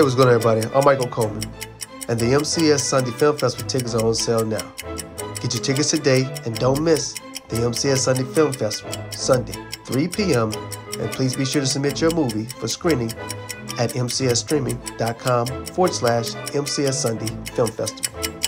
Hey, what's going on, everybody? I'm Michael Coleman, and the MCS Sunday Film Festival tickets are on sale now. Get your tickets today and don't miss the MCS Sunday Film Festival, Sunday, 3 p.m. And please be sure to submit your movie for screening at mcsstreaming.com forward slash MCS Sunday Film Festival.